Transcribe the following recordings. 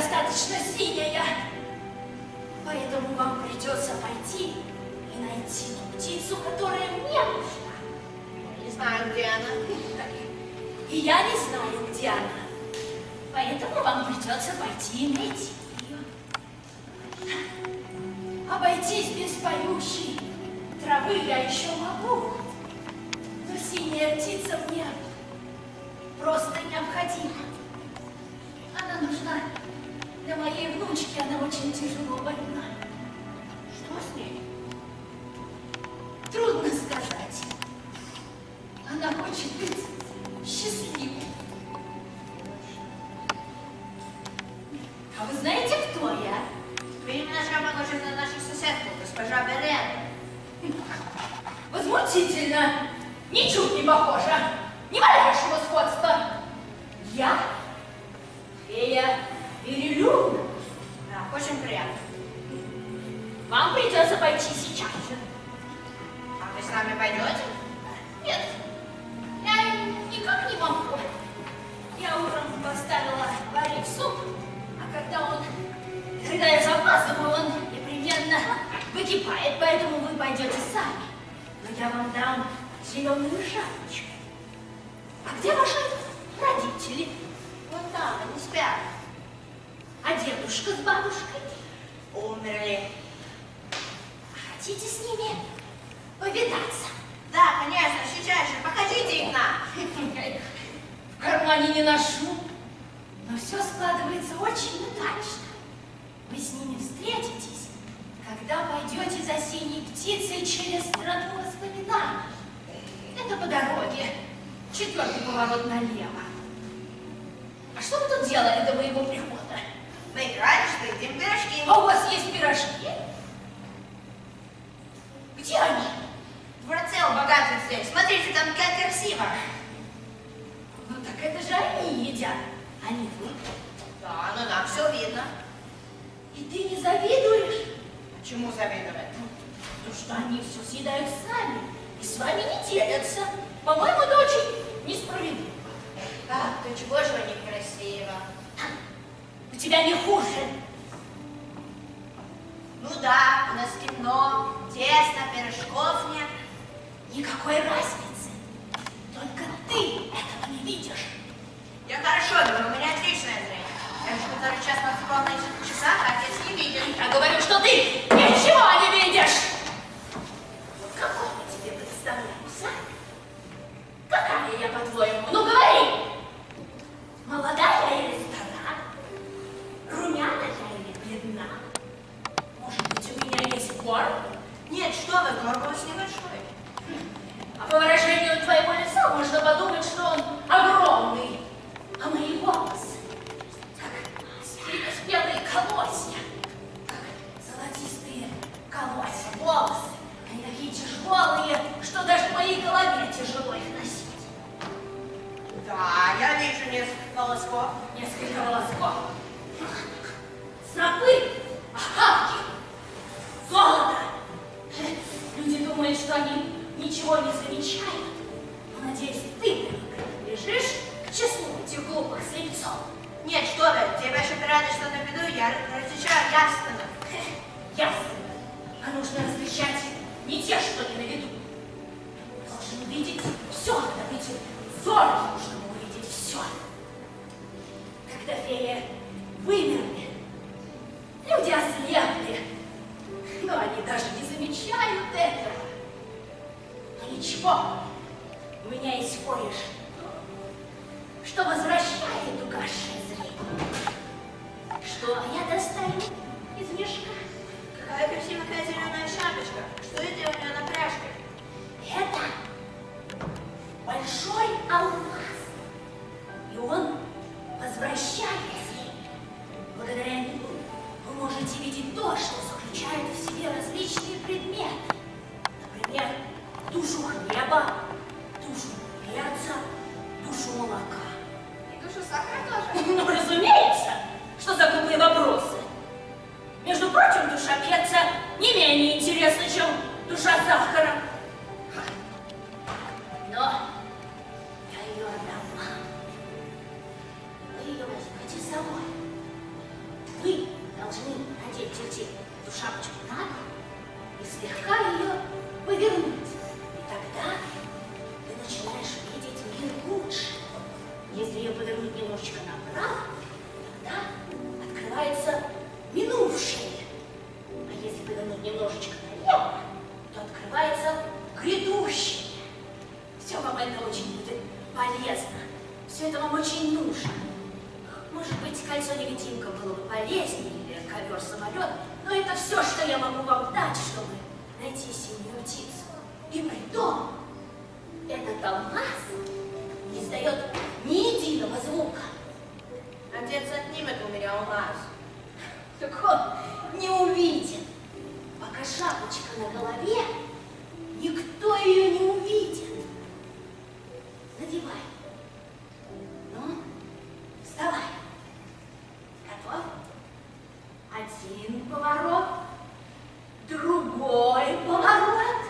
достаточно синяя. Поэтому вам придется пойти и найти ту птицу, которая мне нужна. Я не знаю, где она. И я не знаю, где она. Поэтому вам придется пойти и найти ее. Обойтись без поющей травы я еще могу. Но синяя птица мне просто необходима. Она нужна для моей внучки она очень тяжело больна. Что с ней? Трудно сказать. Она хочет быть Hey! найти синюю птицу. И при том этот алмаз не издает ни единого звука. Отец отнимет у меня алмаз. Так он не увидит. Пока шапочка на голове, никто ее не увидит. Надевай. Ну, вставай. Готов? Один поворот. Другой поворот.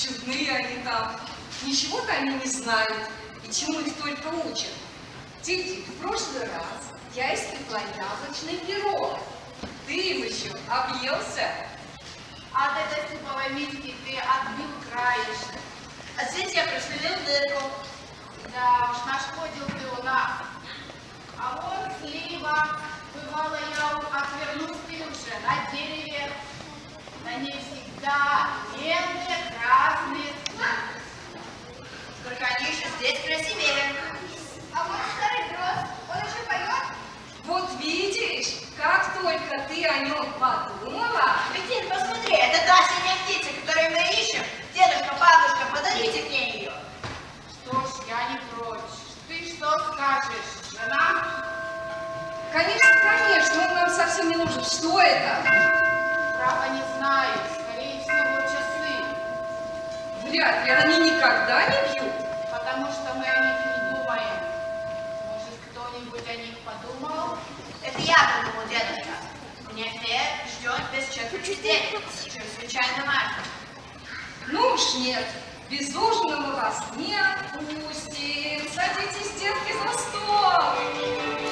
Чудные они там. Ничего-то они не знают. И чему их только учат. Дети, в прошлый раз я испекла яблочный пирог. Ты им еще объелся? От этой суповой миски ты отбил краешек. А здесь я просверлил дырку. Да уж, нашкодил ты у нас. А вот слива, бывало я отвернусь ты уже на дереве. На ней всегда ленты красные Только они еще здесь красивее. А вот старый дрозд, он еще поет? Вот видишь, как только ты о нем подумала, Петин, посмотри, это та синяя птица, которую мы ищем. Дедушка, бабушка, подарите мне ее. Что ж, я не прочь. Ты что скажешь, жена? конечно, конечно, он нам совсем не нужен. Что это? Право не знаю, всего часы, Вряд ли, они никогда не пьют. потому что мы о них не думаем. Может, кто-нибудь о них подумал? Это я придумал, дедушка. Меня фея ждет без четверти девять. Чрезвычайно важно. Ну уж нет, без ужина мы вас не отпустим. Садитесь, детки, за стол.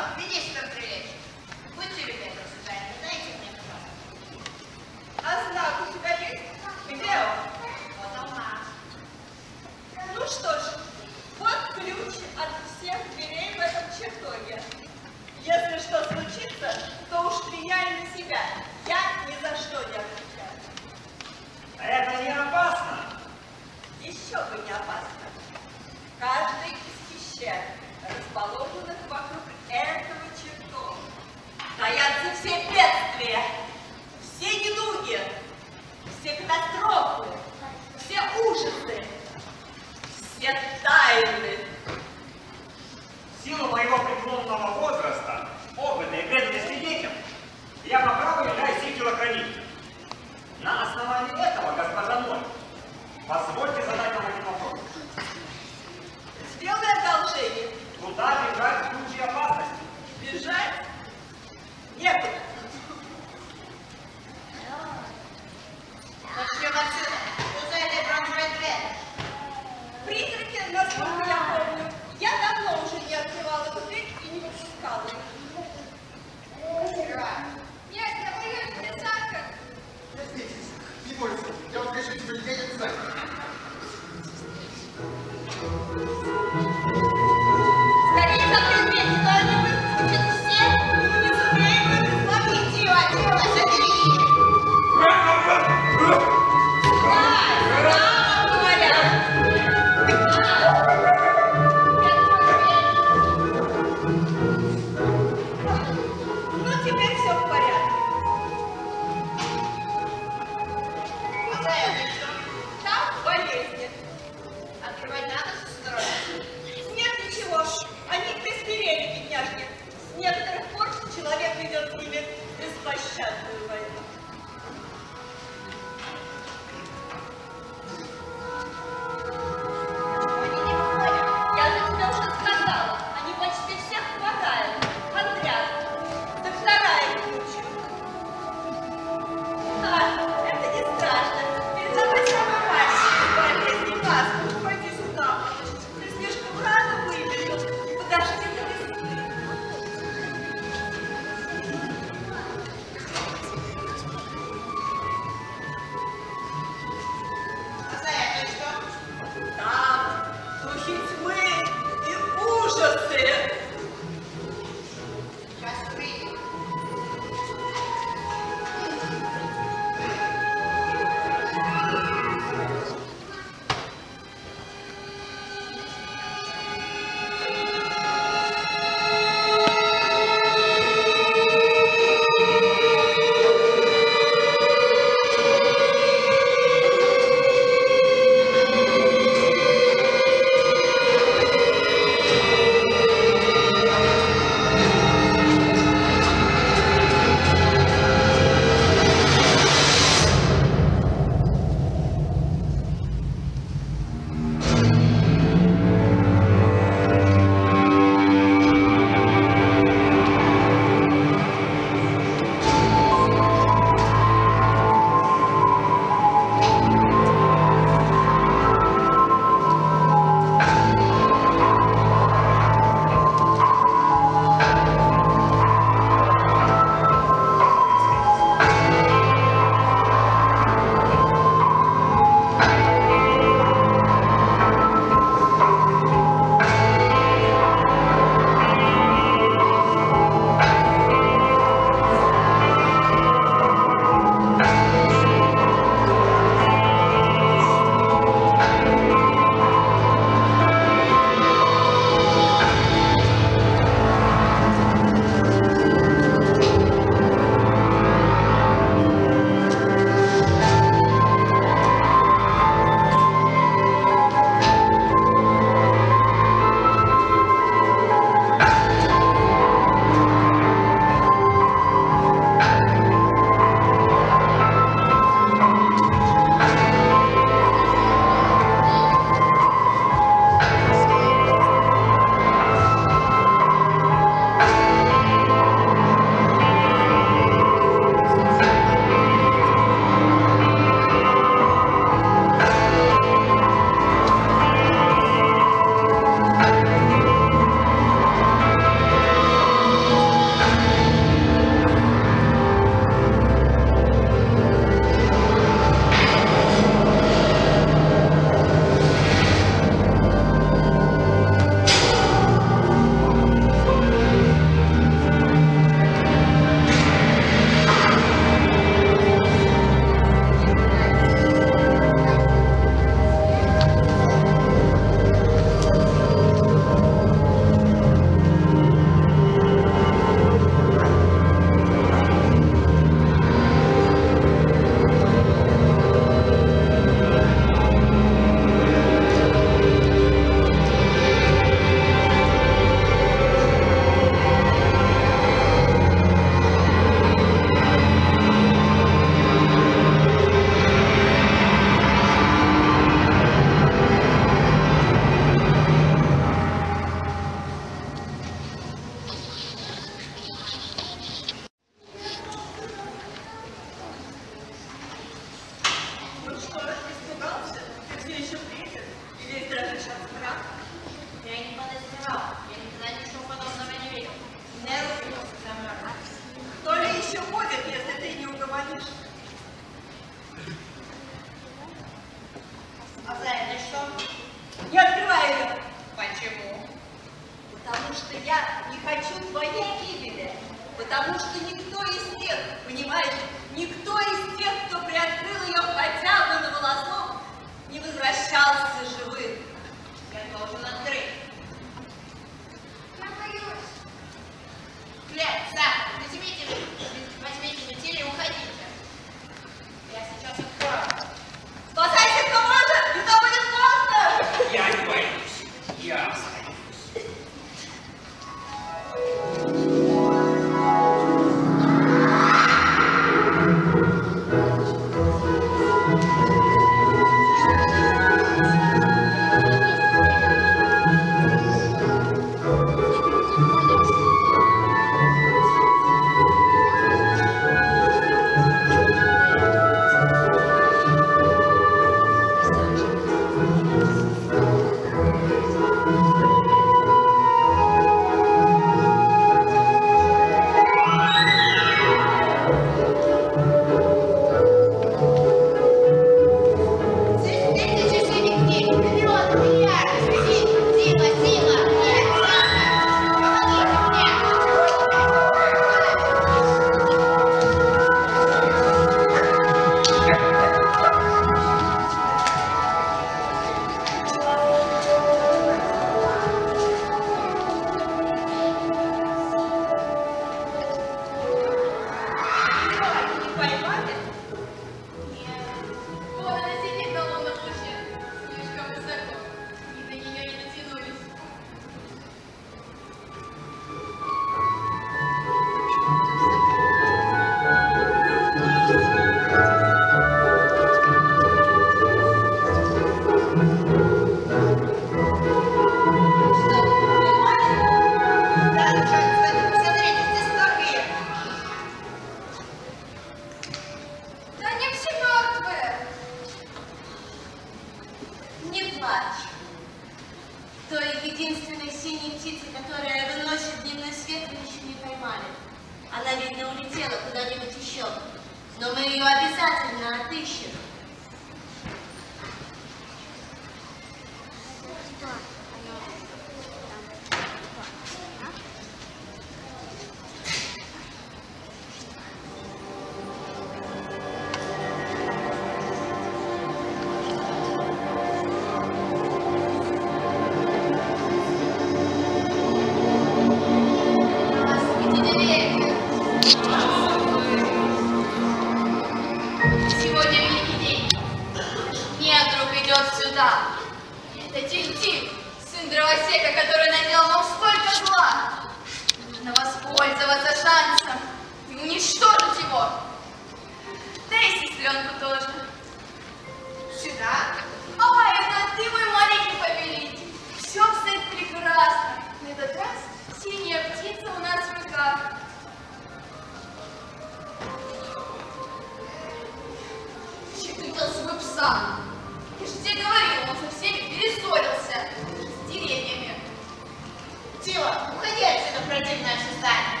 Сила, уходи отсюда, противное создание.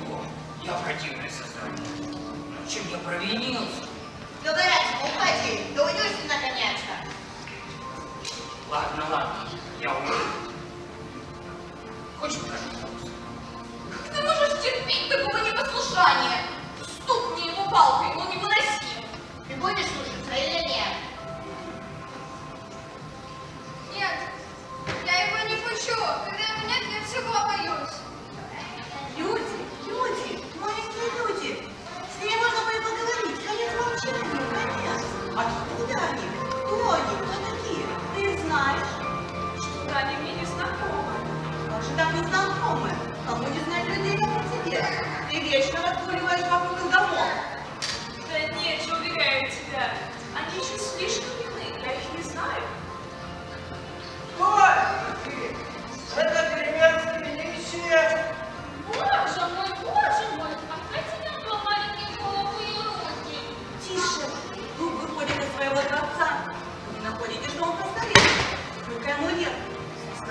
Кто? Я противное создание? Ну, чем я провинился? Говорят, уходи, да уйдешь ты наконец-то. Ладно, ладно, я уйду. Хочешь покажу? Как ты можешь терпеть такого непослушания? Стукни его палкой, он невыносим. Ты будешь слушать?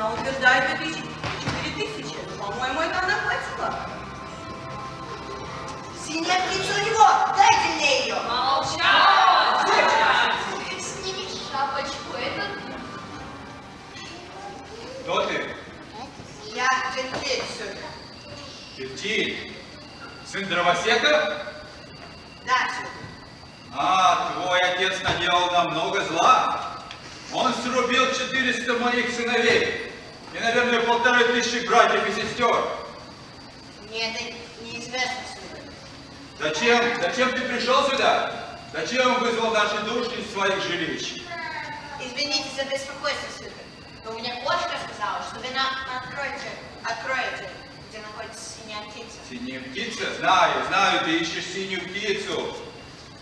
Она утверждает 2000, 4000, но, по-моему, это она хватила. Синяя птица у него, дайте мне ее. Молчать! Сними шапочку, это Кто ты? Я терпеть Киртиль. Сын дровосека? Да, сюда. А, твой отец наделал нам много зла. Он срубил 400 моих сыновей. И, наверное, полторы тысячи братьев и сестер. Мне это неизвестно, сударь. Зачем? Зачем ты пришел сюда? Зачем вызвал наши души из своих жилищ? Извините за беспокойство, сударь. Но у меня кошка сказала, что вы нам откроете, откроете, где находится синяя птица. Синяя птица? Знаю, знаю, ты ищешь синюю птицу.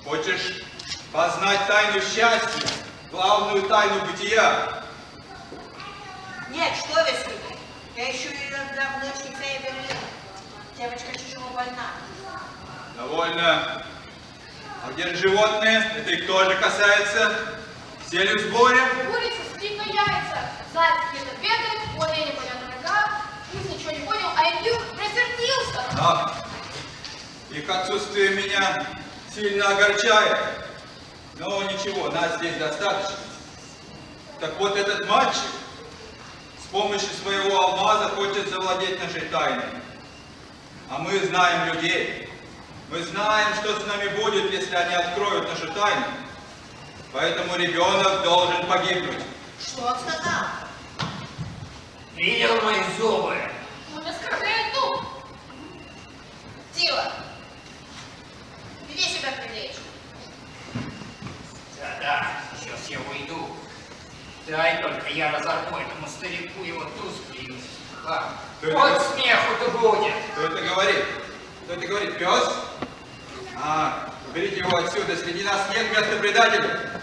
Хочешь познать тайну счастья, главную тайну бытия. Нет, что вы, сударь. Я ищу ее для внучки Феи Берлин. Девочка тяжело больна. Довольно. А где же животные? Это их тоже касается. Все ли в сборе? Курица спит на яйца, заяц где-то бегает, у оленя непонятно нога, пусть ничего не понял, а индюк рассердился. Да. Их отсутствие меня сильно огорчает. Но ничего, нас здесь достаточно. Так вот этот мальчик с помощью своего алмаза хочет завладеть нашей тайной. А мы знаем людей. Мы знаем, что с нами будет, если они откроют нашу тайну. Поэтому ребенок должен погибнуть. Что он сказал? Видел мои зубы? Он оскорбляет дух. Тила, веди себя прилично. Да-да, сейчас я уйду. Дай только я разорву этому старику его язык. Ха. Да Вот это- смеху-то будет. Кто это говорит? Кто это говорит? Пес? А, уберите его отсюда, среди нас нет места предателя.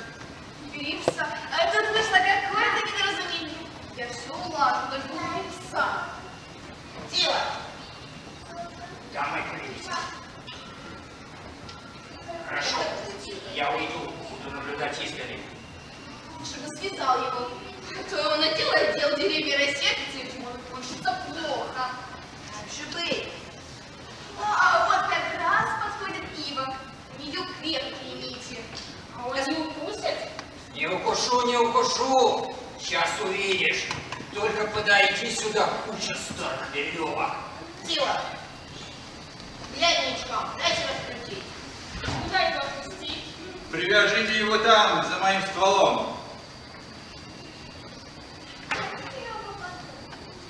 Бери пса. А тут вышло какое-то недоразумение. Я все улажу, только убери пса. Тила, Дамы крылись. Хорошо, я уйду, буду наблюдать издали. Лучше бы связал его. А то он наделает дел деревья рассекется, и может кончиться плохо. как же быть? А вот как раз подходит ива. У нее крепкие нити. А он не укусит? Не укушу, не укушу. Сейчас увидишь. Только подойди сюда, куча старых веревок. Тила, глянь ничком, дайте раскрутить. Куда его отпустить? Привяжите его там, за моим стволом.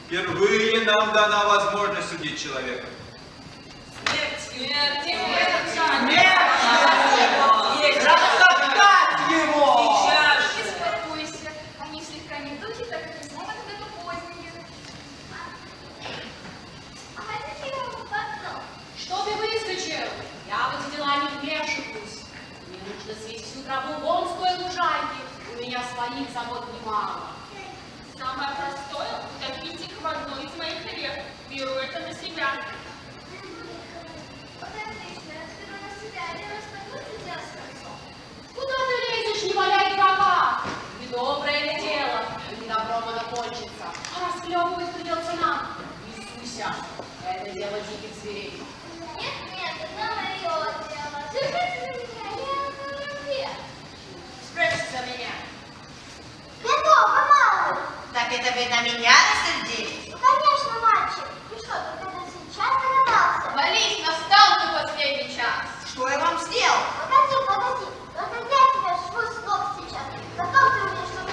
Впервые нам дана возможность судить человека. Смерть, Смерть, Растоптать его! Сейчас Не беспокойся. Они слегка не духи, так как не как это позднее. Что ты выскочил? Я в эти дела не вмешиваюсь. Мне нужно съесть всю траву вон с той лужайки. У меня своих забот немало. Самое простое – утопить их в одной из моих рек. Беру это на себя. Куда ты лезешь, не валяй дурака? Недоброе дело? Недобром оно кончится. А расхлебывать придется нам. Не суйся. Это дело диких зверей. Спрячься за меня. Так это вы на меня рассердились? Молись, настал ты последний час. Что я вам сделал? Погоди, погоди, только я тебя шву с ног сейчас. Потом ты увидишь, что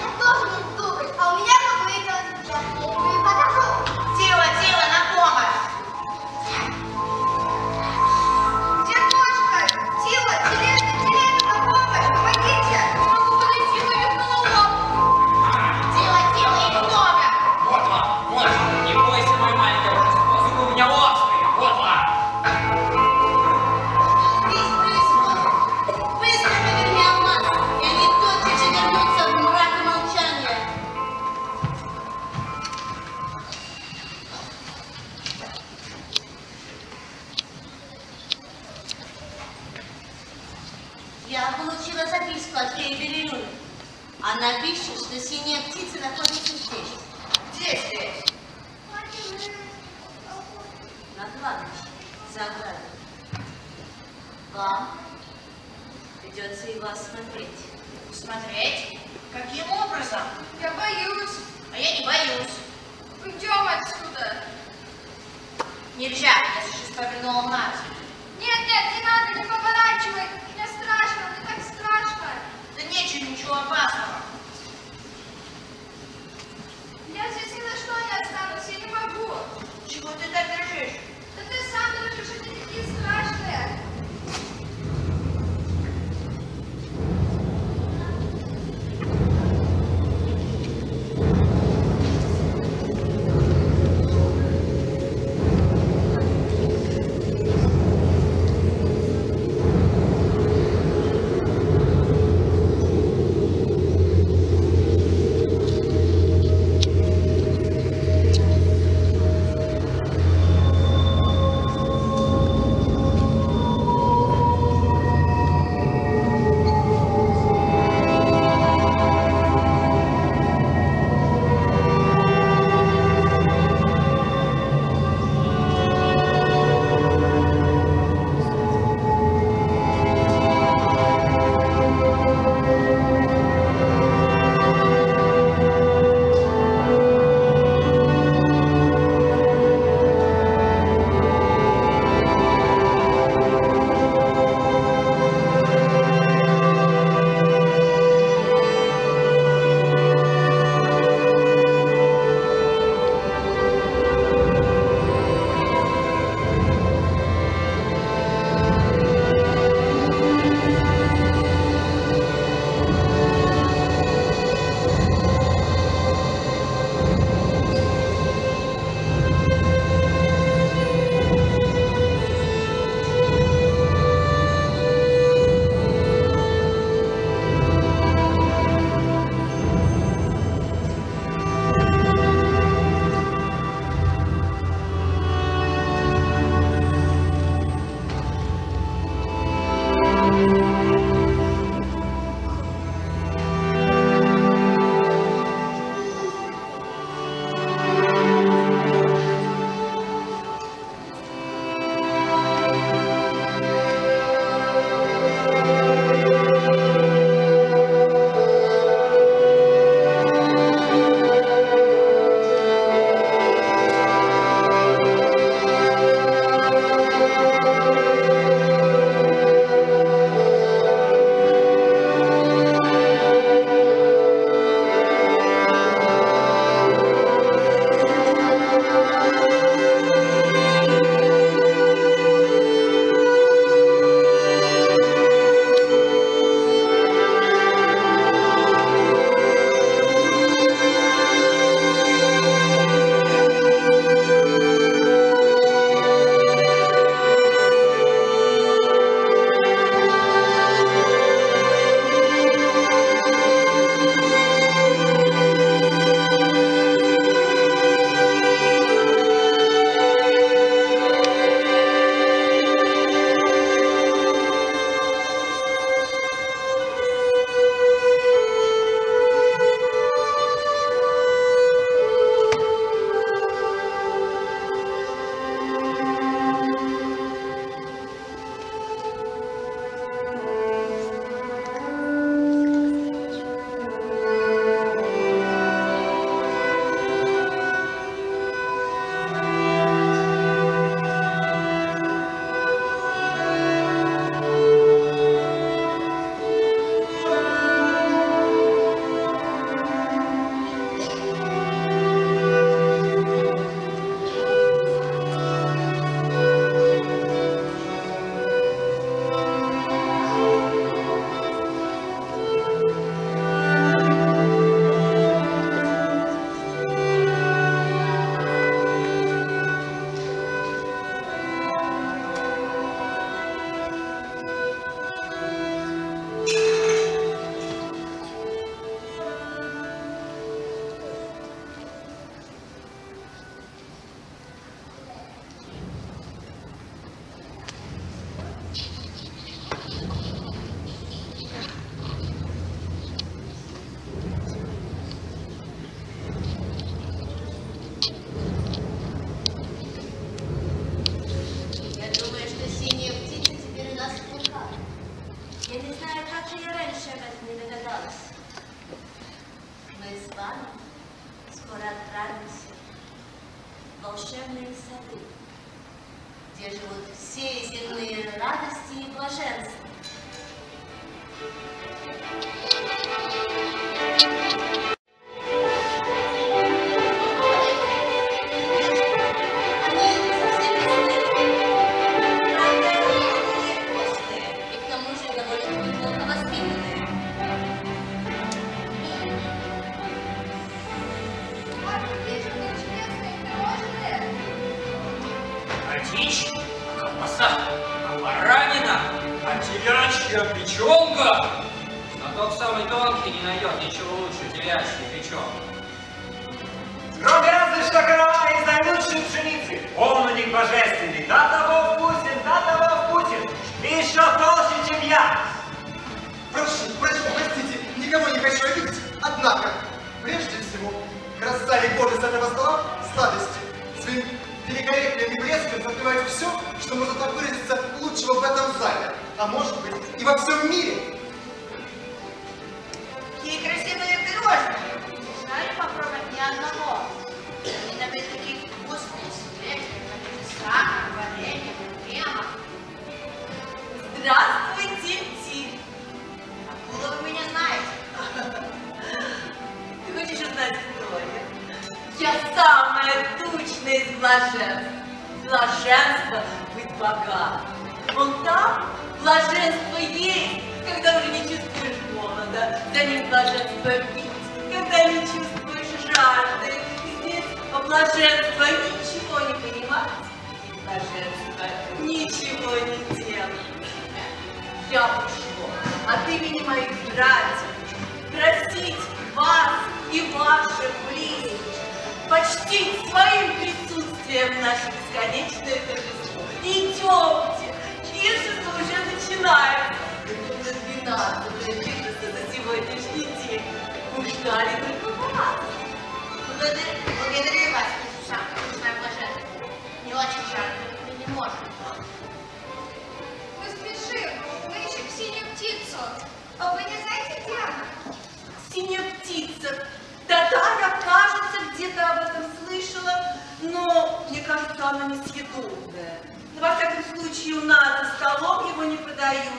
она несъедобная. Но, во всяком случае, у нас за столом его не продают.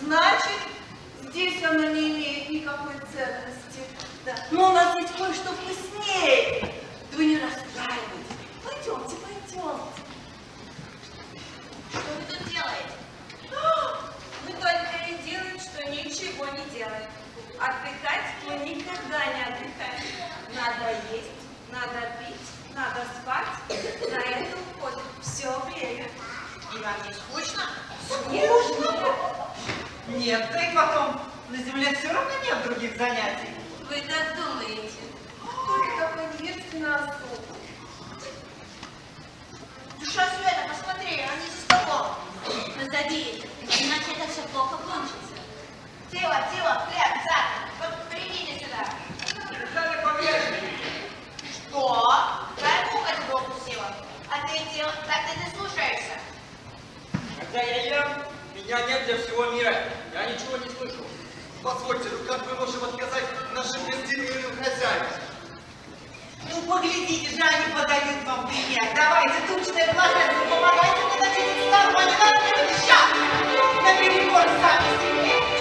Значит, здесь оно не имеет никакой ценности. Да. Но у нас есть кое-что вкуснее. Да вы не расстраивайтесь. Пойдемте, пойдемте. Что вы тут делаете? Мы только и делаем, что ничего не делаем. Отдыхать мы никогда не отдыхаем. Надо есть, надо пить, надо спать. На это уходит все время. И вам не скучно? Скучно? Нет, да и потом, на земле все равно нет других занятий. Вы так думаете? Только такой невежественный особ. Душа Света, посмотри, они за столом. Позади, иначе это все плохо кончится. Тила, Тила, хлеб, завтрак. Вот придите сюда. Стали повежливее. Что? Дай муха тебя укусила. А ты, Тила, так ты не слушаешься. Когда я ем, меня нет для всего мира. Я ничего не слышу. Позвольте, ну как мы можем отказать нашим гостеприимным хозяевам? Ну, поглядите же, они подают вам пример. Давайте, тучное блаженство, помогайте мне начать надо сейчас, на перебор сами себе.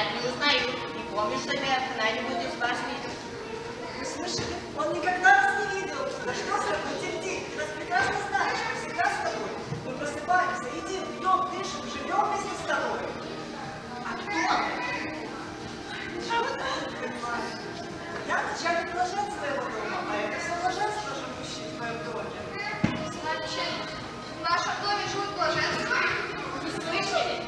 Нет, не узнаю. Не помню, что я когда-нибудь из вас видел. Вы слышали? Он никогда нас не видел. Да что за Тильди? Ты нас прекрасно знаешь, мы всегда с тобой. Мы просыпаемся, едим, пьем, дышим, живем вместе с тобой. А кто он? Ничего ты понимаешь. Я начальник блаженства его дома, а это все блаженство, живущее в твоем доме. Значит, в нашем доме живут блаженства? Вы слышали?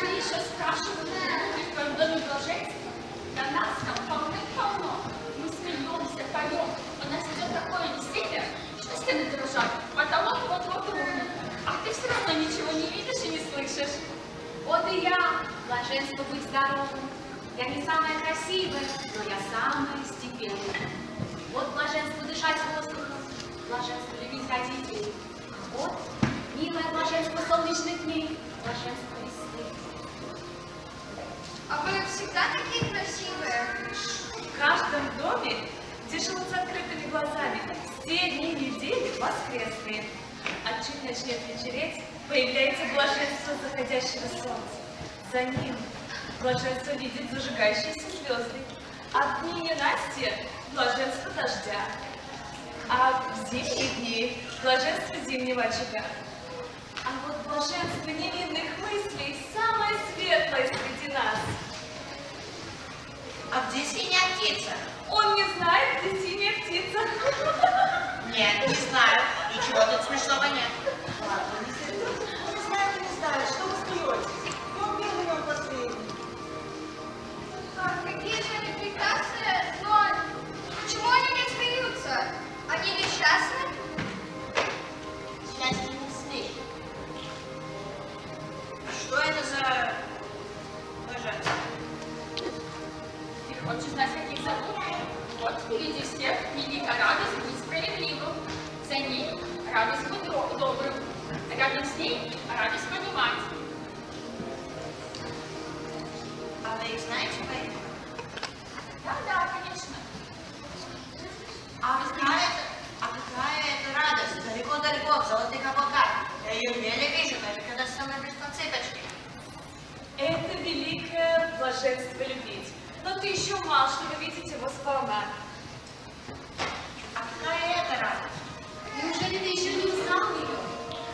Ты еще спрашиваешь, ты в твоем доме блаженства? Да нас там полным-полно. Мы смеемся, поем. У нас идет такое веселье, что стены дрожат, потолок вот-вот рухнет. А ты все равно ничего не видишь и не слышишь. Вот и я. Блаженство быть здоровым. Я не самая красивая, но я самая степенная. Вот блаженство дышать воздухом, блаженство любить родителей. А вот милое блаженство солнечных дней, блаженство. А вы всегда такие красивые? В каждом доме, где живут с открытыми глазами, все дни недели воскресные. А чуть начнет вечереть, появляется блаженство заходящего солнца. За ним блаженство видит зажигающиеся звезды. А в дни ненастья блаженство дождя. А в зимние дни блаженство зимнего очага. А вот блаженство невинных мыслей самое светлое среди нас. А где синяя птица? Он не знает, где синяя птица. Нет, не знаю. Ничего тут смешного нет. Ладно, не сердитесь. Не знаю, не знаю, что вы смеетесь. Не убил он последний. Ах, какие же они прекрасные, но почему они не смеются? Они несчастны? Счастье Что это за блаженство? Ты хочешь знать, каких зовут? Вот, впереди всех велика радость быть справедливым. За ней радость быть добрым. Рядом с ней радость понимать. А вы их знаете, поэтому? Да, да, конечно. А какая это, а какая это радость? Далеко-далеко, в золотых облаках. Я ее еле вижу, даже когда со мной близко цыпочки. Это великое блаженство любить. Но ты еще мал, чтобы видеть его сполна. А какая это радость? Неужели ты еще не узнал ее?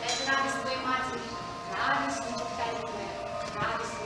Это радость твоей матери, радость неповторимая, радость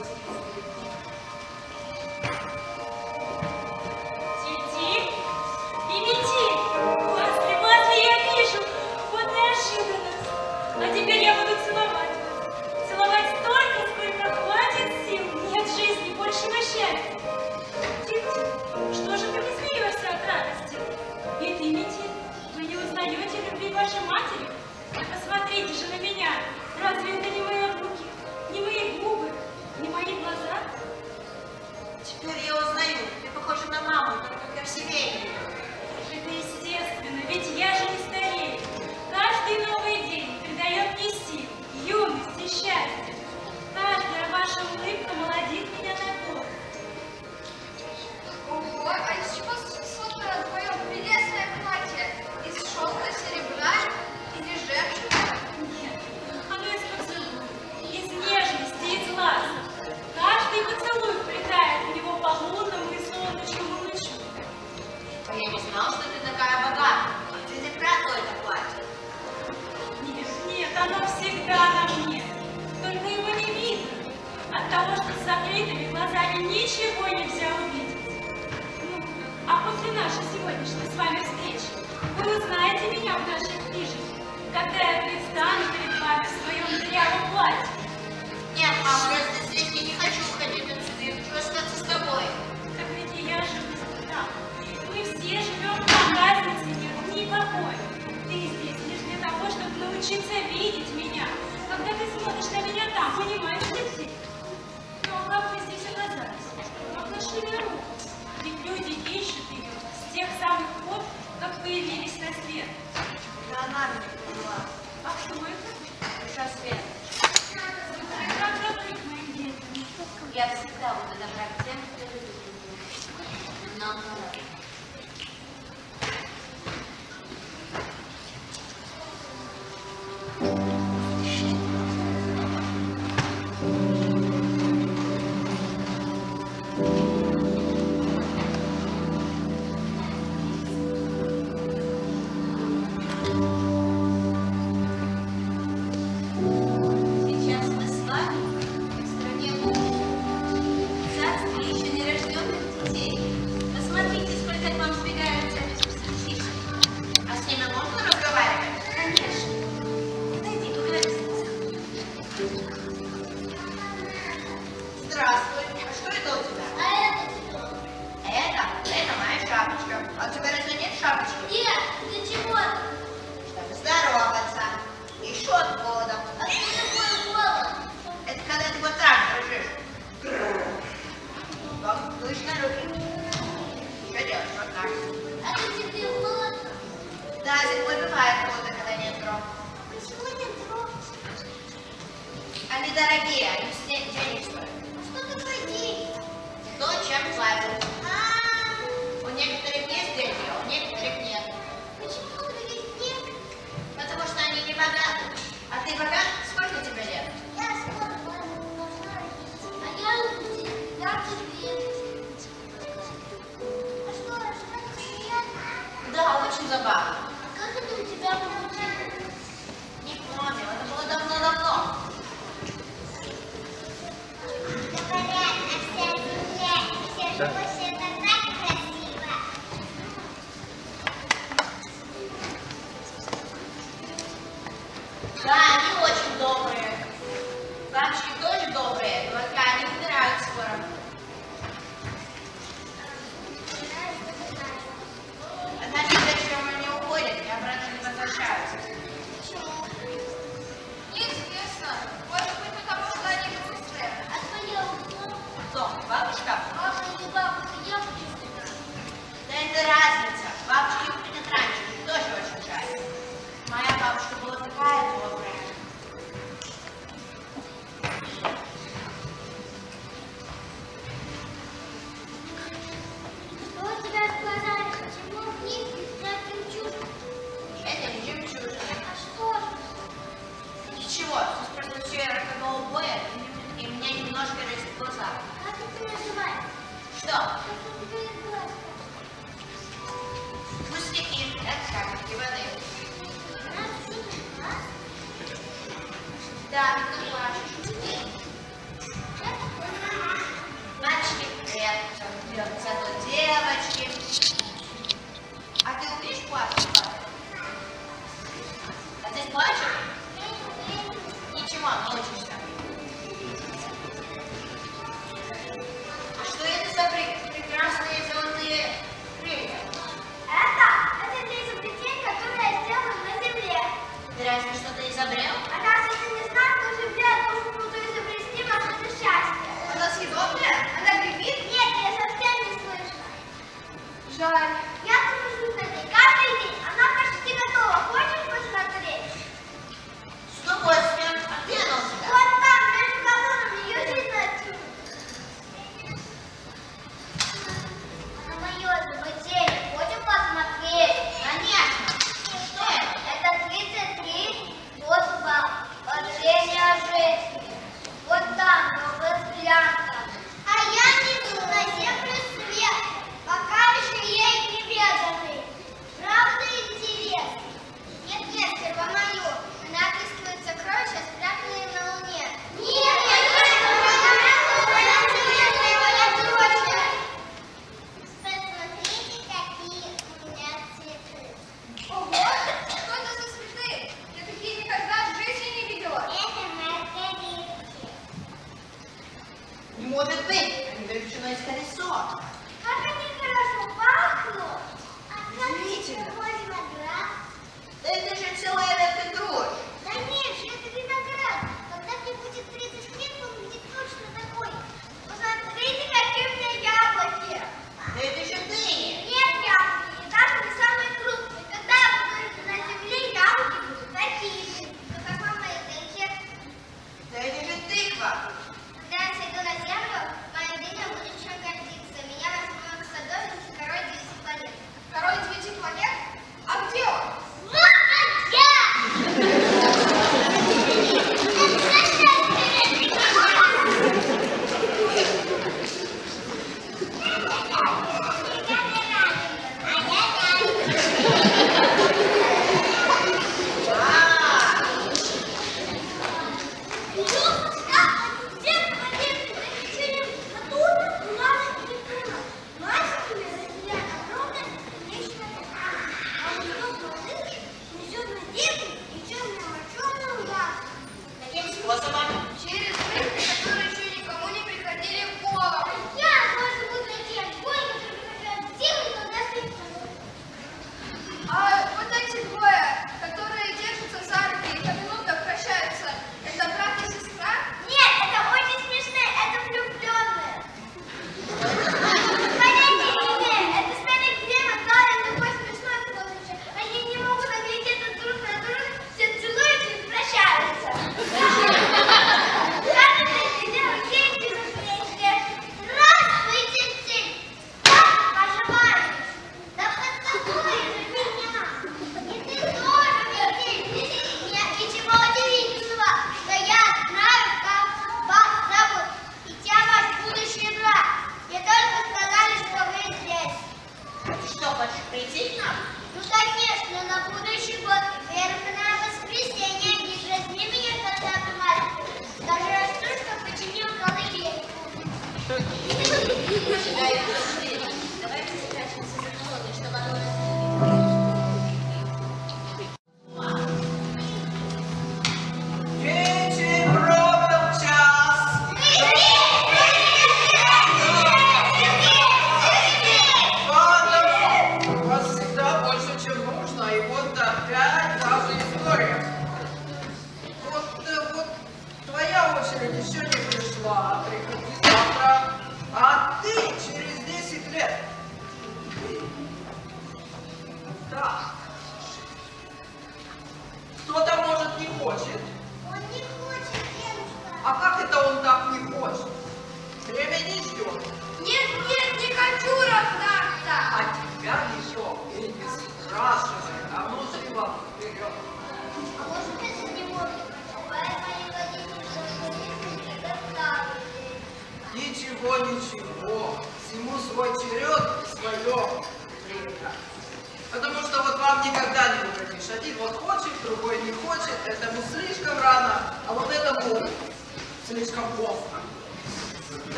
шапочка. А у тебя разве нет шапочки? Нет, для чего? Чтобы здороваться. И счет голодом. А что такое голод? Это когда ты вот так дрожишь. Как слышно руки. Что делаешь вот так? А ты тебе холодно? Да, зимой бывает холодно, когда нет дров. Почему нет дров? Они дорогие, они все денег стоят. Что такое день? То, чем платят. Ты богат? Сколько тебе лет? Я скоро должна родиться. А я уже я тебе. А что, рождаться приятно? Да, очень забавно. А как это у тебя получилось? Не помню, это было давно-давно. Говорят, на вся земля, все живущие, Да, они очень добрые. Бабочки тоже добрые, только они умирают скоро. Однажды вечером они уходят и обратно не возвращаются. Почему? Неизвестно. Может быть, потому что они быстрые. А твоя кто? Кто? Бабушка? Мама или бабушка, я знать. Да это разница. Бабушки watch the bullet fly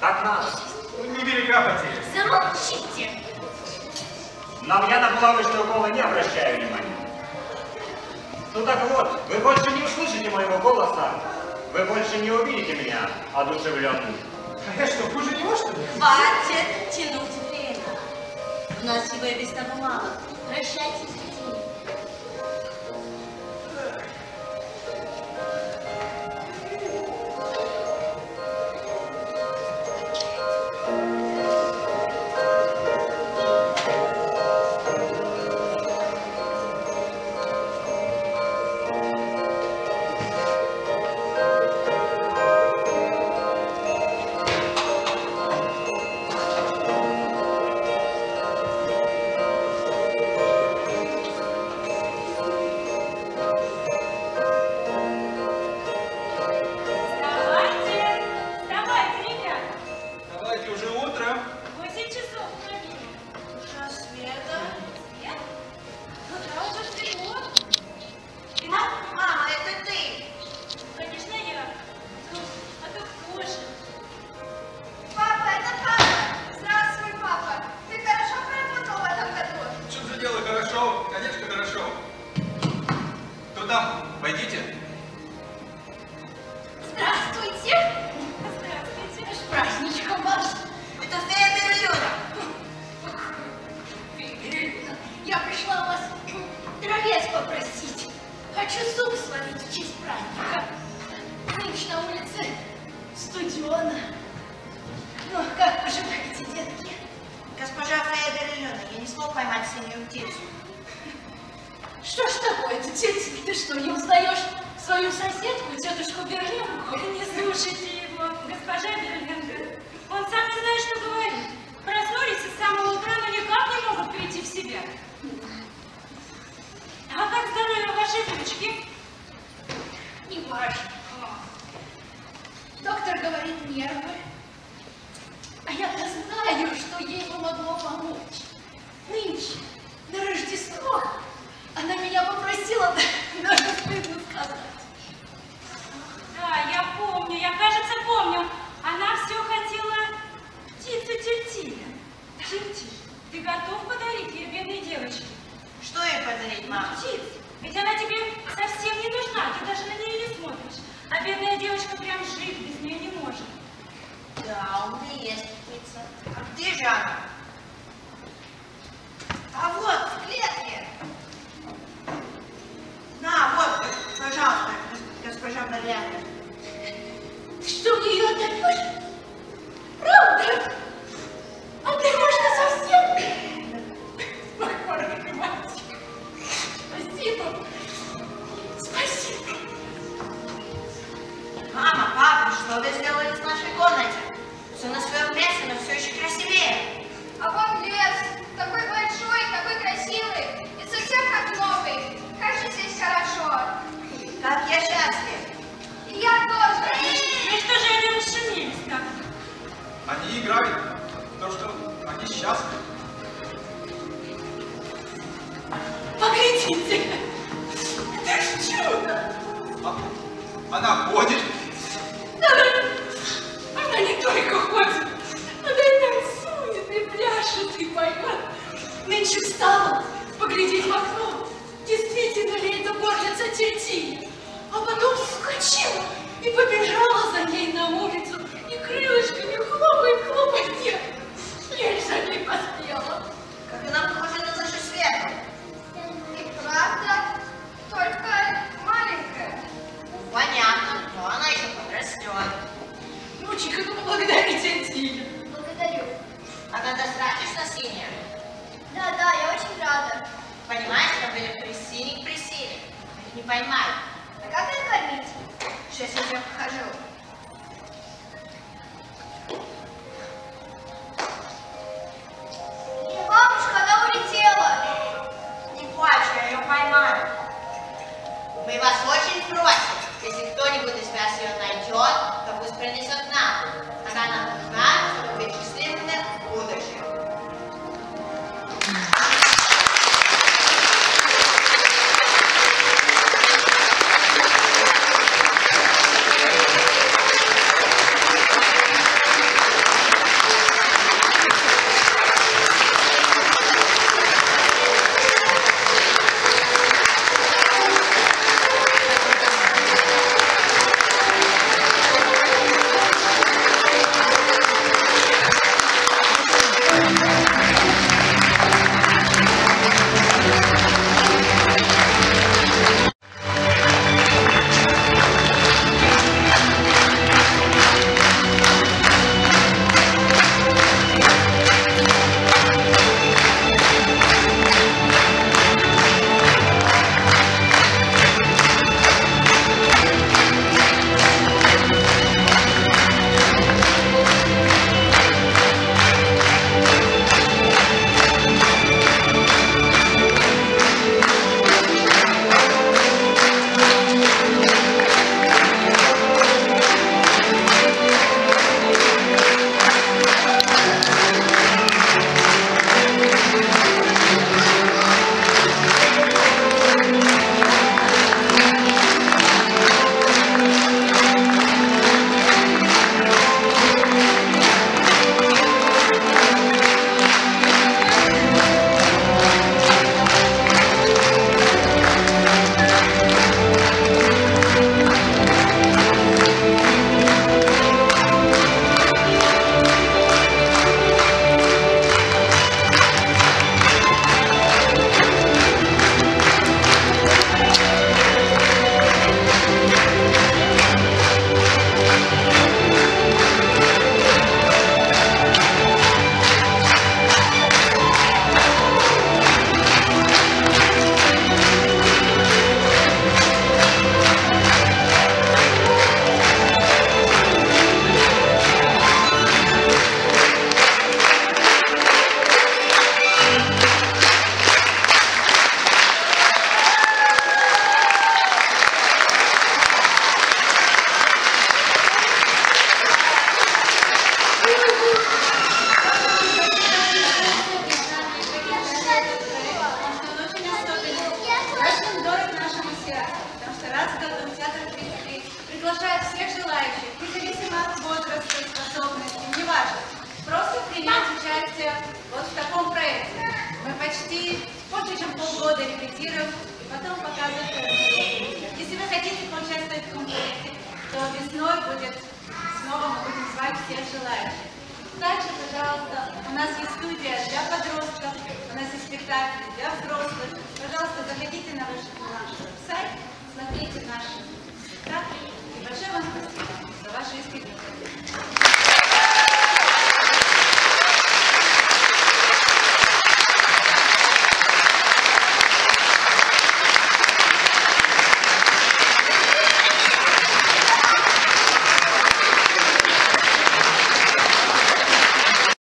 так надо. Ну, Невелика потеря. Замолчите! На меня на булавочные уколы не обращаю внимания. Ну так вот, вы больше не услышите моего голоса, вы больше не увидите меня одушевленным. А я что, хуже него, что ли? Хватит тянуть время. У нас его и без того мало. Прощайтесь А где же она? А вот, в клетке. На, вот, пожалуйста, гос- госпожа Марьяна. Ты что, мне ее отдаешь? Правда? А ты можно совсем? Маленький мальчик. Спасибо. Спасибо. Мама, папа, что вы сделали с нашей комнатой? Все на своем месте, но все еще красивее. А вон лес. Такой большой, такой красивый. И совсем как новый. Как же здесь хорошо. Как я счастлив. И я тоже. Ну что же они расшумелись так? Они играют. То, что они счастливы. Поглядите. Это ж чудо. А- Она ходит. Не только ходит, она и танцует, и пляшет, и поет. Нынче встала поглядеть в окно. Действительно ли это горлица Тетия? А потом вскочила и побежала за ней на улицу. И крылышками хлопает, хлопает. Я, я за ней поспела. Как она похожа на нашу свету. И правда, только маленькая. Понятно, но она еще подрастет. Ну-ка, ну благодари Тетия. Благодарю. Она достаточно синяя. Да, да, я очень рада. Понимаешь, что были присильник. Их не поймали. А как ее кормить? Сейчас я тебя покажу. Бабушка, она улетела. Не плачь, я ее поймаю. Мы вас очень просим, если кто-нибудь из вас ее найдет, то пусть принесет нам. Она нам нужна, чтобы вечером.